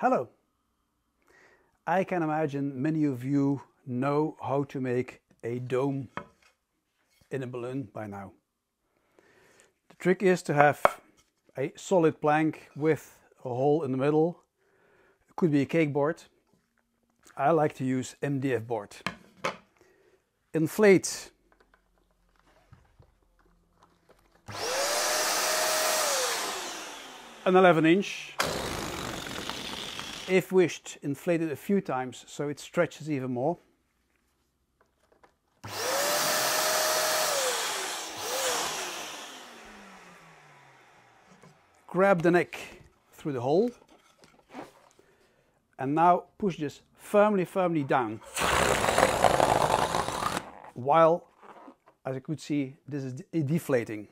Hello. I can imagine many of you know how to make a dome in a balloon by now. The trick is to have a solid plank with a hole in the middle. It could be a cake board. I like to use MDF board. Inflate an 11 inch if wished inflate it a few times so it stretches even more. Grab the neck through the hole. And now push this firmly firmly down. While as you could see this is deflating.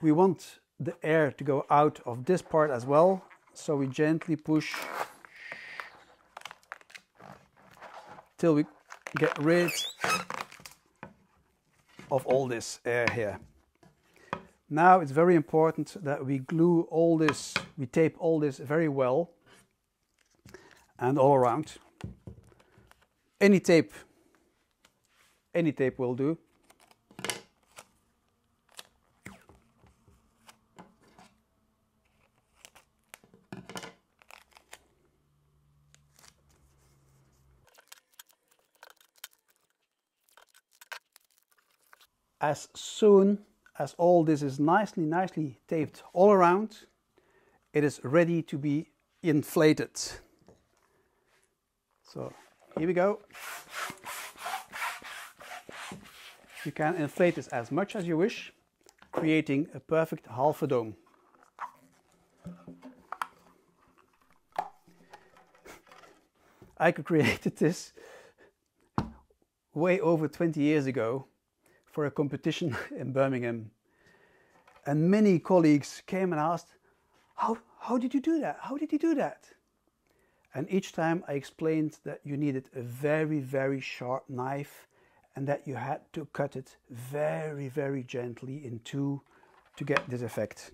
We want the air to go out of this part as well so we gently push till we get rid of all this air here. Now it's very important that we glue all this we tape all this very well and all around. Any tape any tape will do as soon as all this is nicely, nicely taped all around, it is ready to be inflated. So here we go. You can inflate this as much as you wish, creating a perfect half a dome. I created this way over 20 years ago for a competition in Birmingham. And many colleagues came and asked, how, how did you do that? How did you do that? And each time I explained that you needed a very, very sharp knife and that you had to cut it very, very gently in two to get this effect.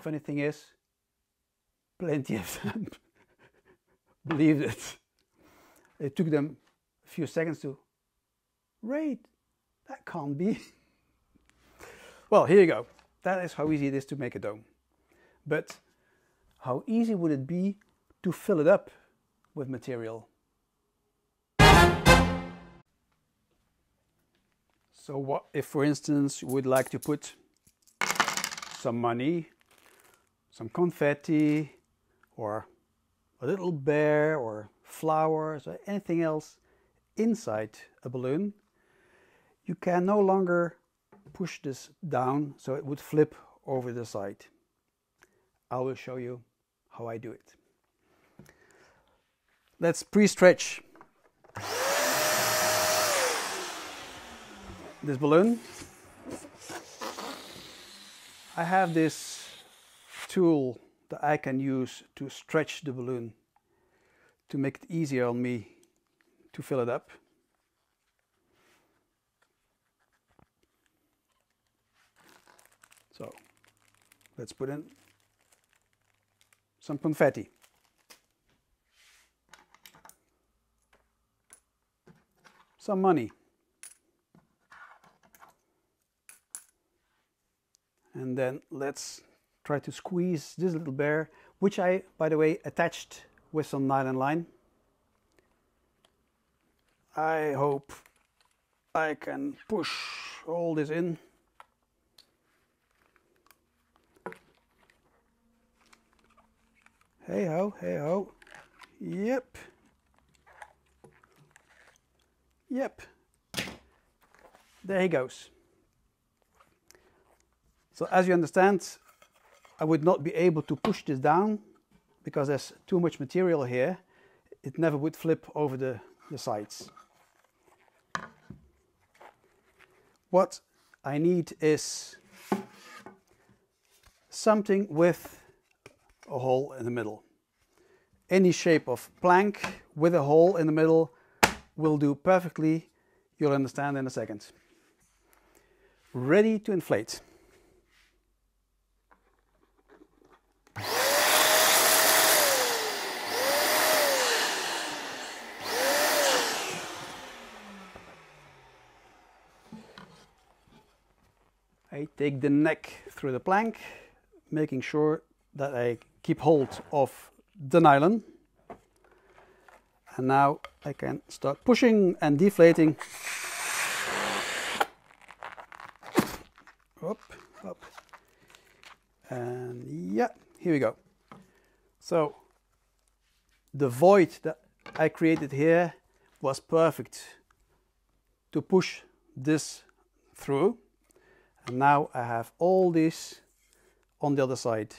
Funny thing is, plenty of them believed it. It took them a few seconds to, right, that can't be. well, here you go. That is how easy it is to make a dome. But how easy would it be to fill it up with material? So what if, for instance, you would like to put some money, some confetti, or a little bear, or flowers, or anything else inside a balloon, you can no longer push this down so it would flip over the side. I will show you how I do it. Let's pre-stretch this balloon. I have this tool that I can use to stretch the balloon to make it easier on me to fill it up. So let's put in some confetti. Some money. And then let's try to squeeze this little bear, which I, by the way, attached with some nylon line. I hope I can push all this in. Hey ho, hey ho. Yep. Yep. There he goes. So as you understand, I would not be able to push this down because there's too much material here. It never would flip over the, the sides. What I need is something with a hole in the middle. Any shape of plank with a hole in the middle will do perfectly. You'll understand in a second. Ready to inflate. I take the neck through the plank, making sure that I keep hold of the nylon. And now I can start pushing and deflating. Up, up. And yeah, here we go. So the void that I created here was perfect to push this through. And now I have all this on the other side,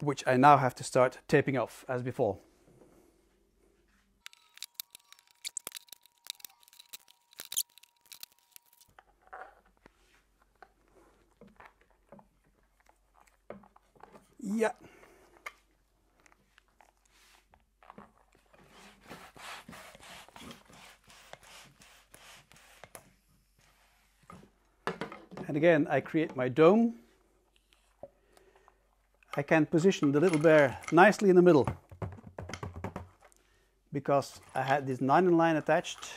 which I now have to start taping off as before. Yeah. And again, I create my dome. I can position the little bear nicely in the middle because I had this nylon line attached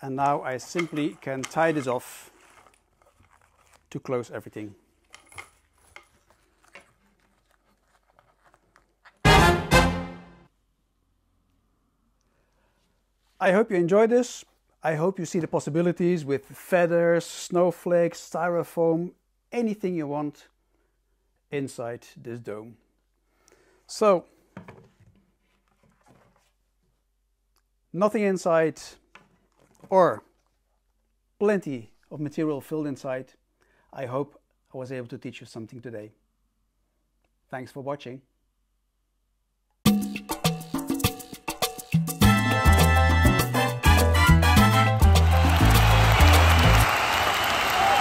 and now I simply can tie this off to close everything. I hope you enjoyed this. I hope you see the possibilities with feathers, snowflakes, styrofoam, anything you want inside this dome. So, nothing inside or plenty of material filled inside. I hope I was able to teach you something today. Thanks for watching.